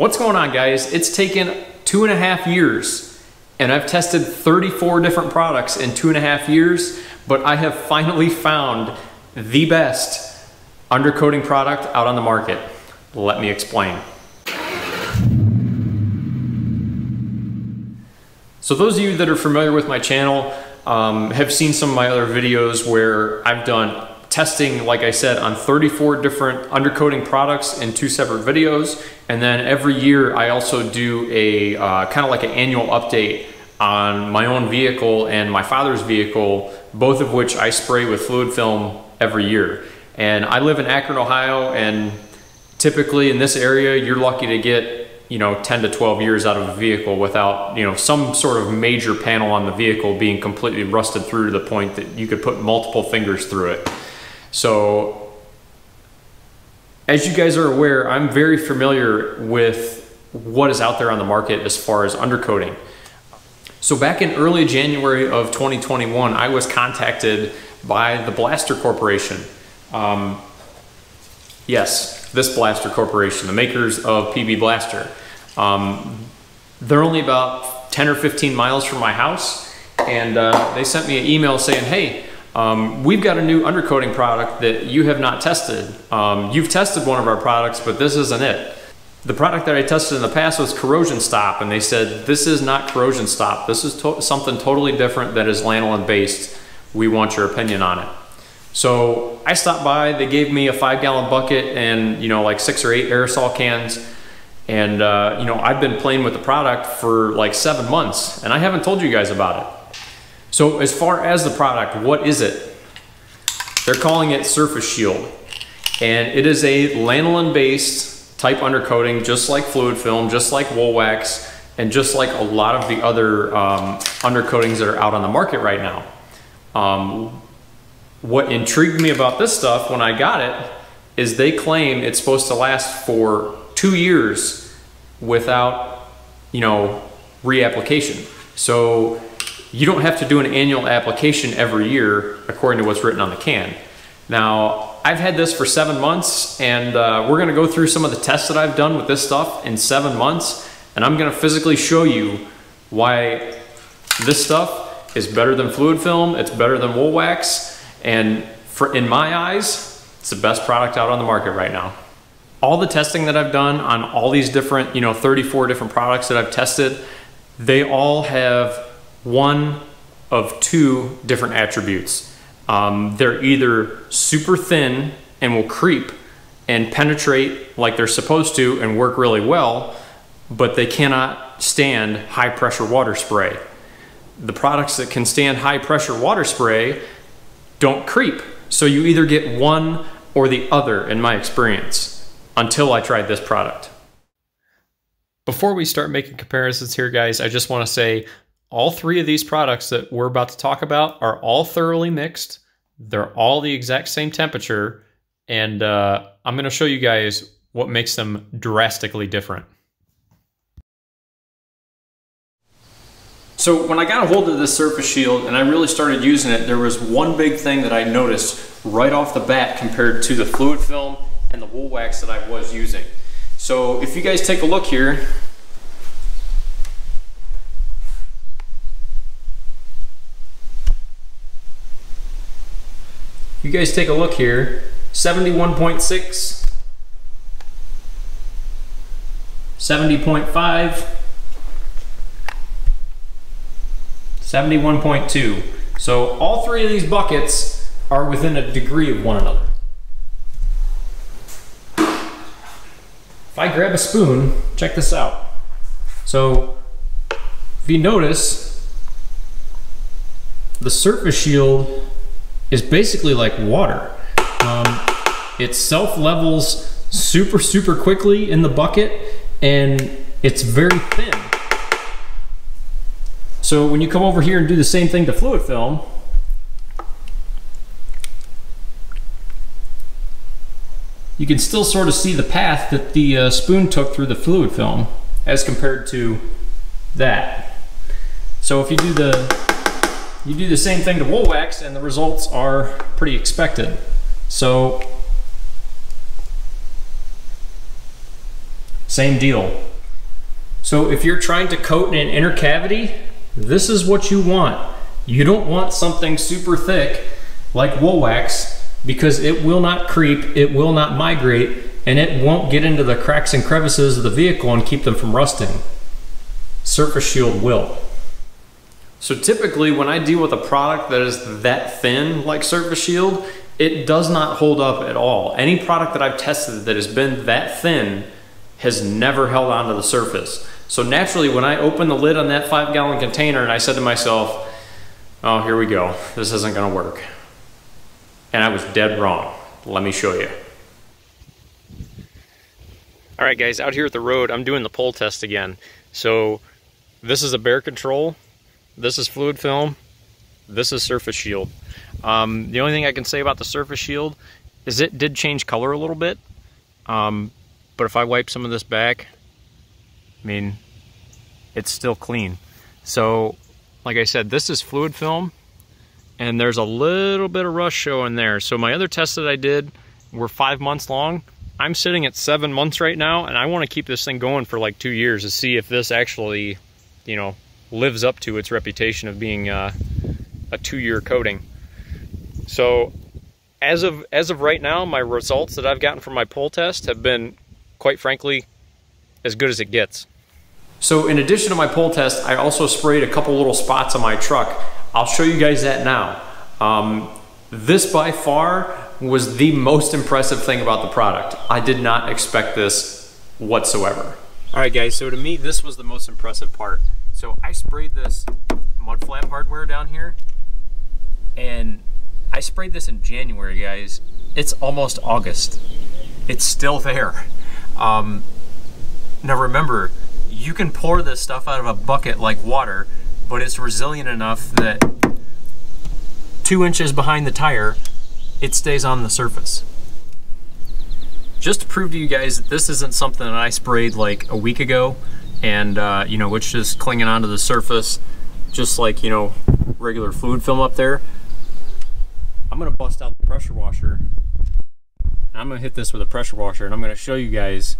What's going on guys? It's taken two and a half years and I've tested 34 different products in two and a half years, but I have finally found the best undercoating product out on the market. Let me explain. So those of you that are familiar with my channel um, have seen some of my other videos where I've done testing, like I said, on 34 different undercoating products in two separate videos. And then every year I also do a uh, kind of like an annual update on my own vehicle and my father's vehicle, both of which I spray with fluid film every year. And I live in Akron, Ohio, and typically in this area, you're lucky to get you know 10 to 12 years out of a vehicle without you know some sort of major panel on the vehicle being completely rusted through to the point that you could put multiple fingers through it so as you guys are aware, I'm very familiar with what is out there on the market as far as undercoating. So back in early January of 2021, I was contacted by the Blaster Corporation. Um, yes, this Blaster Corporation, the makers of PB Blaster. Um, they're only about 10 or 15 miles from my house, and uh, they sent me an email saying, hey, um, we've got a new undercoating product that you have not tested. Um, you've tested one of our products, but this isn't it. The product that I tested in the past was corrosion stop, and they said, this is not corrosion stop. This is to something totally different that is lanolin based. We want your opinion on it. So I stopped by, they gave me a five gallon bucket and you know like six or eight aerosol cans. And uh, you know, I've been playing with the product for like seven months and I haven't told you guys about it. So as far as the product, what is it? They're calling it Surface Shield. And it is a lanolin based type undercoating, just like fluid film, just like wool wax, and just like a lot of the other um, undercoatings that are out on the market right now. Um, what intrigued me about this stuff when I got it is they claim it's supposed to last for two years without, you know, reapplication. So you don't have to do an annual application every year according to what's written on the can. Now, I've had this for seven months and uh, we're gonna go through some of the tests that I've done with this stuff in seven months and I'm gonna physically show you why this stuff is better than fluid film, it's better than wool wax, and for, in my eyes, it's the best product out on the market right now. All the testing that I've done on all these different, you know, 34 different products that I've tested, they all have one of two different attributes. Um, they're either super thin and will creep and penetrate like they're supposed to and work really well, but they cannot stand high pressure water spray. The products that can stand high pressure water spray don't creep. So you either get one or the other in my experience until I tried this product. Before we start making comparisons here, guys, I just want to say all three of these products that we're about to talk about are all thoroughly mixed. They're all the exact same temperature. And uh, I'm going to show you guys what makes them drastically different. So when I got a hold of this Surface Shield and I really started using it, there was one big thing that I noticed right off the bat compared to the fluid film and the wool wax that I was using. So if you guys take a look here, you guys take a look here, 71.6, 70.5, 71.2. So all three of these buckets are within a degree of one another. If I grab a spoon, check this out. So if you notice, the surface shield is basically like water. Um, it self levels super, super quickly in the bucket and it's very thin. So when you come over here and do the same thing to fluid film, you can still sort of see the path that the uh, spoon took through the fluid film as compared to that. So if you do the you do the same thing to wool wax and the results are pretty expected. So, same deal. So if you're trying to coat in an inner cavity, this is what you want. You don't want something super thick like wool wax because it will not creep, it will not migrate, and it won't get into the cracks and crevices of the vehicle and keep them from rusting. Surface Shield will. So typically when I deal with a product that is that thin like Surface Shield, it does not hold up at all. Any product that I've tested that has been that thin has never held onto the surface. So naturally when I opened the lid on that five gallon container and I said to myself, oh, here we go, this isn't gonna work. And I was dead wrong. Let me show you. All right guys, out here at the road, I'm doing the pull test again. So this is a bare control, this is fluid film, this is surface shield. Um, the only thing I can say about the surface shield is it did change color a little bit. Um, but if I wipe some of this back, I mean, it's still clean. So, like I said, this is fluid film and there's a little bit of rust showing there. So my other tests that I did were five months long. I'm sitting at seven months right now, and I want to keep this thing going for like two years to see if this actually, you know, lives up to its reputation of being uh, a two-year coating. So as of as of right now, my results that I've gotten from my pull test have been, quite frankly, as good as it gets. So in addition to my pull test, I also sprayed a couple little spots on my truck I'll show you guys that now. Um, this by far was the most impressive thing about the product. I did not expect this whatsoever. All right guys, so to me this was the most impressive part. So I sprayed this mud flap hardware down here and I sprayed this in January guys. It's almost August. It's still there. Um, now remember, you can pour this stuff out of a bucket like water but it's resilient enough that two inches behind the tire, it stays on the surface. Just to prove to you guys that this isn't something that I sprayed like a week ago and uh, you know, it's just clinging onto the surface just like, you know, regular fluid film up there. I'm gonna bust out the pressure washer. I'm gonna hit this with a pressure washer and I'm gonna show you guys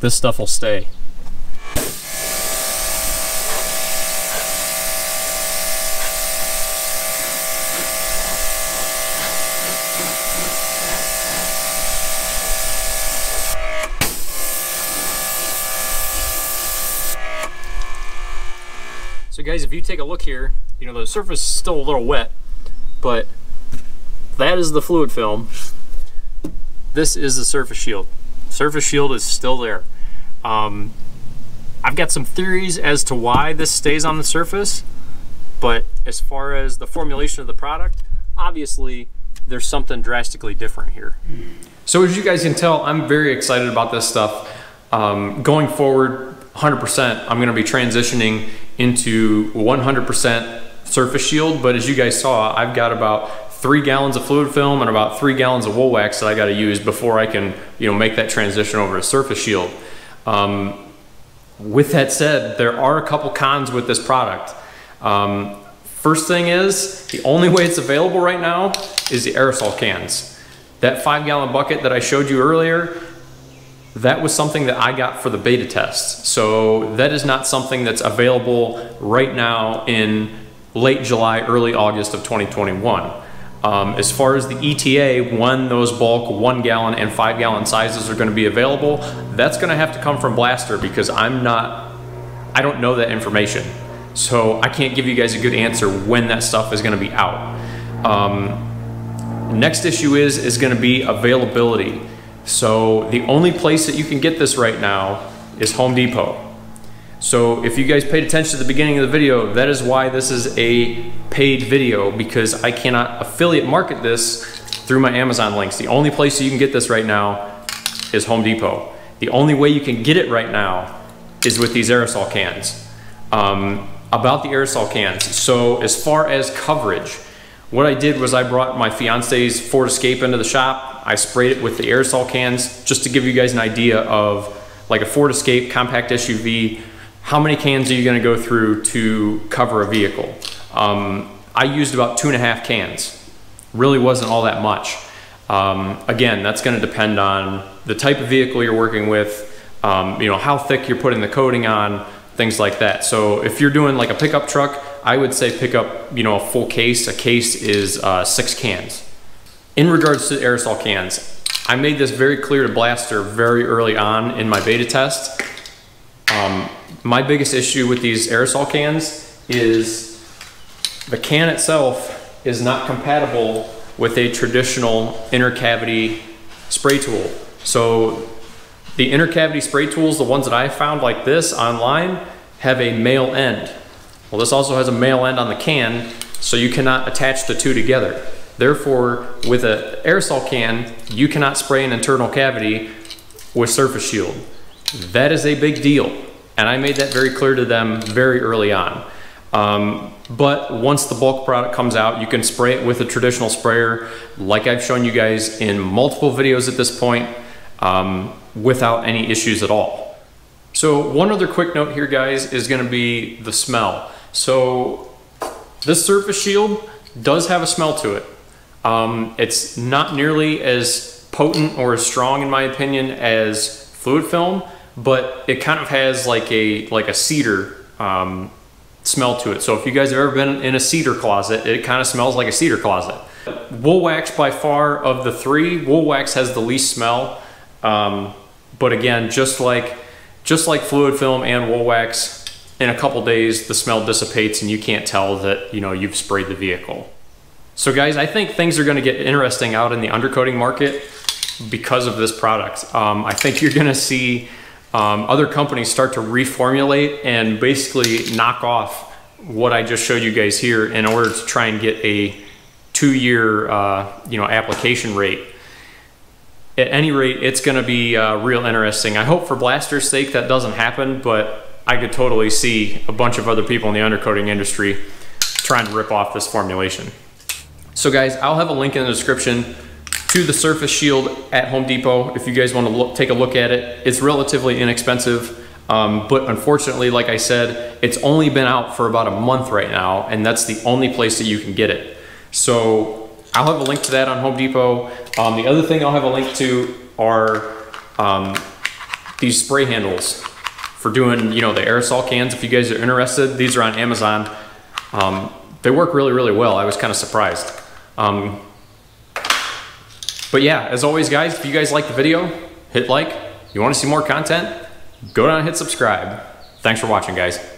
this stuff will stay. So guys, if you take a look here, you know, the surface is still a little wet, but that is the fluid film. This is the surface shield. Surface shield is still there. Um, I've got some theories as to why this stays on the surface, but as far as the formulation of the product, obviously there's something drastically different here. So as you guys can tell, I'm very excited about this stuff. Um, going forward, 100%, I'm gonna be transitioning into 100% surface shield, but as you guys saw, I've got about three gallons of fluid film and about three gallons of wool wax that I gotta use before I can you know, make that transition over to surface shield. Um, with that said, there are a couple cons with this product. Um, first thing is, the only way it's available right now is the aerosol cans. That five gallon bucket that I showed you earlier, that was something that I got for the beta test. So that is not something that's available right now in late July, early August of 2021. Um, as far as the ETA, when those bulk one gallon and five gallon sizes are gonna be available, that's gonna have to come from Blaster because I'm not, I don't know that information. So I can't give you guys a good answer when that stuff is gonna be out. Um, next issue is, is gonna be availability. So the only place that you can get this right now is Home Depot. So if you guys paid attention to the beginning of the video, that is why this is a paid video because I cannot affiliate market this through my Amazon links. The only place you can get this right now is Home Depot. The only way you can get it right now is with these aerosol cans. Um, about the aerosol cans, so as far as coverage, what I did was I brought my fiance's Ford Escape into the shop I sprayed it with the aerosol cans just to give you guys an idea of like a Ford Escape compact SUV, how many cans are you gonna go through to cover a vehicle? Um, I used about two and a half cans. Really wasn't all that much. Um, again, that's gonna depend on the type of vehicle you're working with, um, you know, how thick you're putting the coating on, things like that. So if you're doing like a pickup truck, I would say pick up, you know, a full case. A case is uh, six cans. In regards to aerosol cans, I made this very clear to Blaster very early on in my beta test. Um, my biggest issue with these aerosol cans is the can itself is not compatible with a traditional inner cavity spray tool. So the inner cavity spray tools, the ones that I found like this online, have a male end. Well, this also has a male end on the can, so you cannot attach the two together. Therefore, with an aerosol can, you cannot spray an internal cavity with Surface Shield. That is a big deal, and I made that very clear to them very early on. Um, but once the bulk product comes out, you can spray it with a traditional sprayer, like I've shown you guys in multiple videos at this point, um, without any issues at all. So one other quick note here, guys, is gonna be the smell. So this surface shield does have a smell to it. Um, it's not nearly as potent or as strong, in my opinion, as fluid film, but it kind of has like a like a cedar um, smell to it. So if you guys have ever been in a cedar closet, it kind of smells like a cedar closet. Wool wax by far of the three, wool wax has the least smell. Um, but again, just like just like fluid film and wool wax, in a couple days the smell dissipates and you can't tell that you know you've sprayed the vehicle. So guys, I think things are going to get interesting out in the undercoating market because of this product. Um, I think you're going to see um, other companies start to reformulate and basically knock off what I just showed you guys here in order to try and get a two-year uh, you know application rate. At any rate, it's going to be uh, real interesting. I hope for Blaster's sake that doesn't happen, but I could totally see a bunch of other people in the undercoating industry trying to rip off this formulation. So guys, I'll have a link in the description to the Surface Shield at Home Depot if you guys want to look, take a look at it. It's relatively inexpensive. Um, but unfortunately, like I said, it's only been out for about a month right now, and that's the only place that you can get it. So I'll have a link to that on Home Depot. Um, the other thing I'll have a link to are um, these spray handles for doing, you know, the aerosol cans. If you guys are interested, these are on Amazon. Um, they work really, really well. I was kind of surprised. Um, but yeah, as always, guys, if you guys like the video, hit like. You want to see more content? Go down and hit subscribe. Thanks for watching, guys.